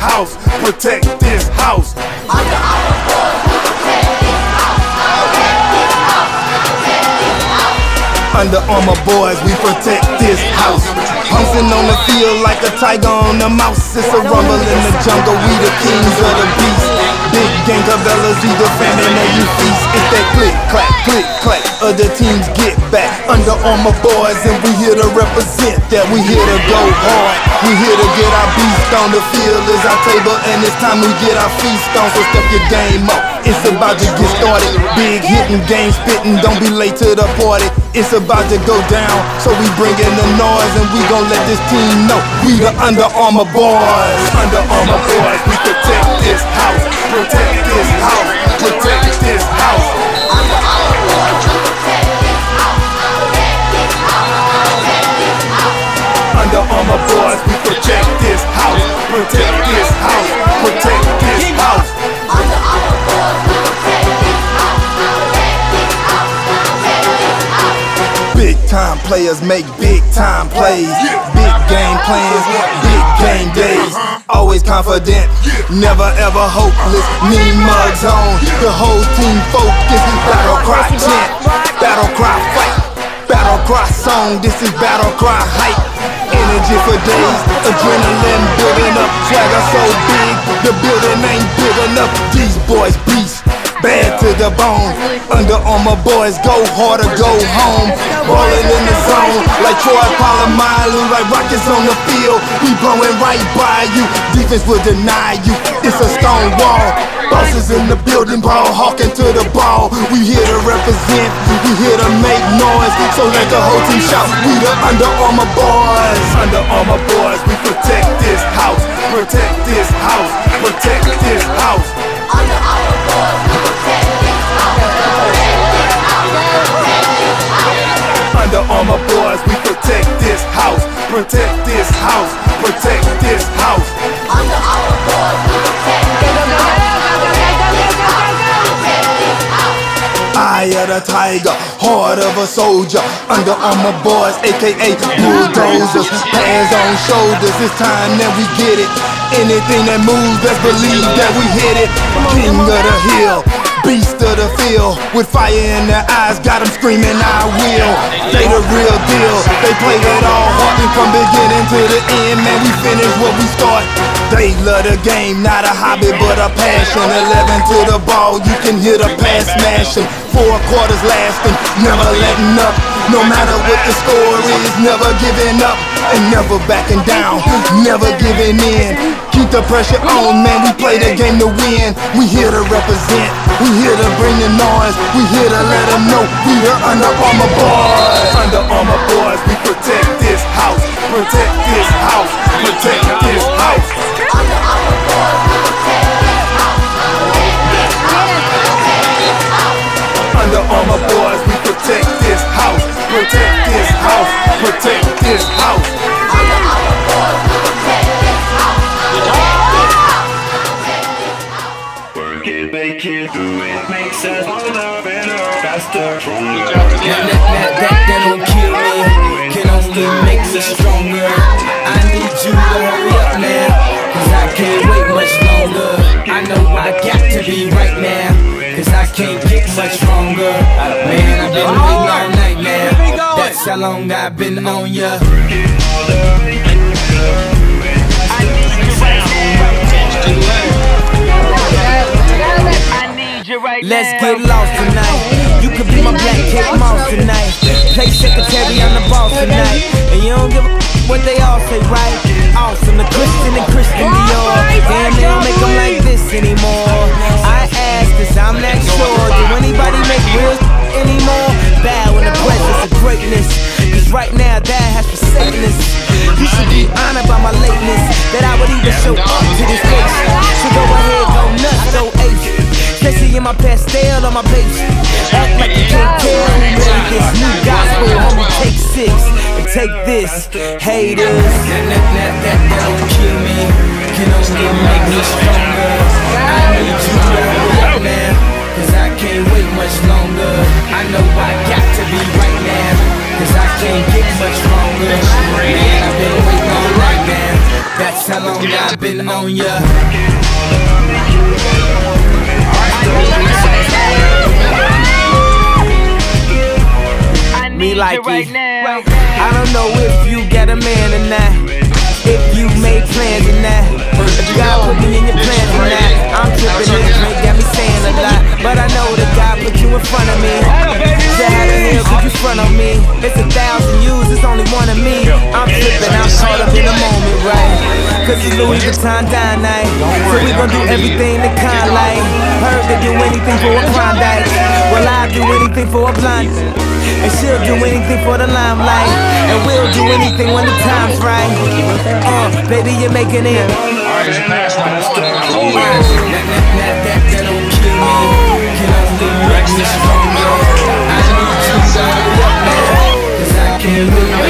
house, protect this house. Under Armour boys, we protect this house, protect this house, protect this house. Under Armour boys, we protect this house. Pouncing on the field like a tiger on a mouse. It's a rumble in the jungle, we the kings of the beast. Big gang Cabela's either famine or you feast. It's that click, clack, click, clack. Other teams get back. Under Armour boys, and we here to represent that. We here to go hard. We here to get our beast on the field is our table, and it's time we get our feast on. So step your game up. It's about to get started. Big hitting, game spitting. Don't be late to the party. It's about to go down. So we bring in the noise, and we gon' let this team know we the Under Armour boys. Under Armour boys, we protect this house. Protect this house. Protect this house. We protect this house, protect this house, protect this house. Under Armour boys, we protect this house. Protect this house. Protect this house. Under Armour boys, we protect this house, protect this house, protect this house. Big time players make big time plays. Big game plans, big game days. Always confident, never ever hopeless. Mean mugs on, the whole team focused. Battle cry chant, battle cry fight, battle cry song. This is battle cry hype. Energy for days, adrenaline building up. Swagger so big, the building ain't big enough. These boys beasts. Bad to the bone. Under Armour boys, go hard or go home. Ballin' in the zone like Troy Polamalu, like rockets on the field. We blowing right by you. Defense will deny you. It's a stone wall. Bosses in the building, ball hawking to the ball. We here to represent. We here to make noise. So let the whole team shout. We the Under Armour boys. Under Armour boys, we protect this house. Protect this house. Protect this house. Under Armour boys, we protect this house, protect this house, protect this house. Under Armour boys, we protect this house. Eye of the tiger, heart of a soldier. Under Armour boys, aka bulldozers. Hands on shoulders, it's time that we get it. Anything that moves, best believe that we hit it. King of the hill, beast of the field. With fire in their eyes, got them screaming, I will. They the real deal, they play it all hard. From beginning to the end, man, we finish what we start. They love the game, not a hobby but a passion. 11 to the ball, you can hear the pass smashing. Four quarters lasting, never letting up. No matter what the score is, never giving up and never backing down, never giving in. Keep the pressure on, man. We play the game to win. We here to represent, we here to bring the noise. We here to let them know we the Under Armour boys. Under Armour boys, we protect this house, protect this house, protect this house. It, makes us harder, better, faster, stronger. That, that, that, that, that don't kill me, can only make us stronger. I need you to hurry up now, cause I can't wait much longer. I know I got to be right now, cause I can't get much stronger. Man, I've been waiting all night now, that's how long I've been on ya. Let's get lost tonight. You could be my black Kate Moss tonight. Play secretary on the boss tonight. And you don't give a what they all say, right? Awesome, the Christian and Christian Dior. Damn, they don't make them like this anymore. I ask, cause I'm not sure. Do anybody make real anymore? Bow in the presence of greatness. Cause right now, that has forsaken us. You should be honored by my lateness. That I would even show up my Pastelle on my Bape. Act like you can't tell who made this new gospel. Homie, take six and take this. Haters. That, that, that, that, kill me. Can only make me stronger. I need to up now. Cause I can't wait much longer. I know I got to be right now. Cause I can't get much. Man, I've been waiting man. That's how long I've been on ya. Me like it. I don't know if you got a man or not. If you made plans or not. God put me in your plans or not. I'm tripping this drink, got me saying a lot. But I know that God put you in front of me. So how the hell Cause it's Louis Vuitton Don night. So we gon' do everything the kind like. Heard they do anything for a Klondike. Well, I'll do anything for a blind. And she'll do anything for the limelight. And we'll do anything when the time's right. Uh, baby, you're making it. Uh, that, that, that, that, that don't kill me. Can only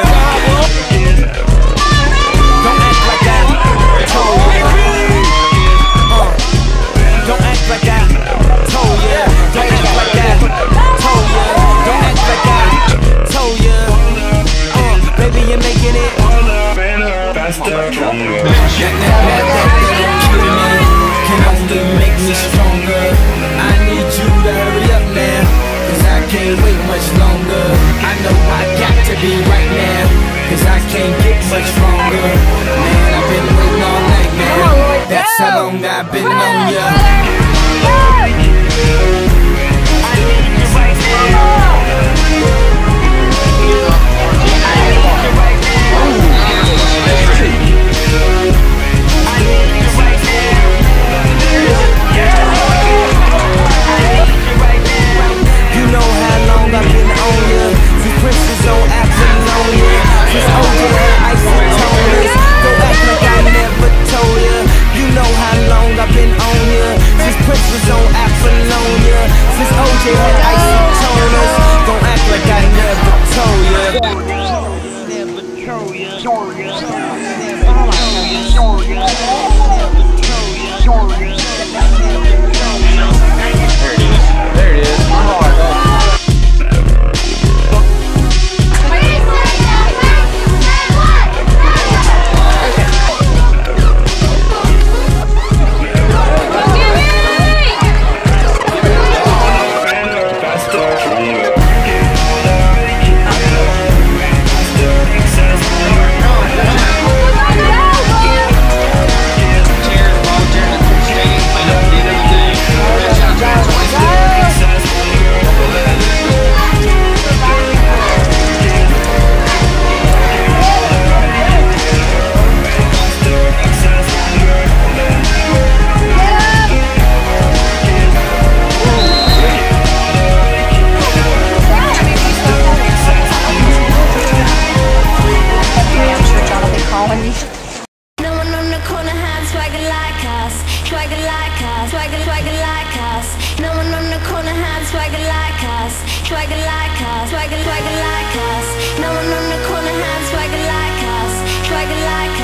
long I've been on ya swagger like us, swagger, swagger like us. No one on the corner had swagger like us, swagger like us, swagger, swagger like us. No one on the corner had swagger like us, swagger like us.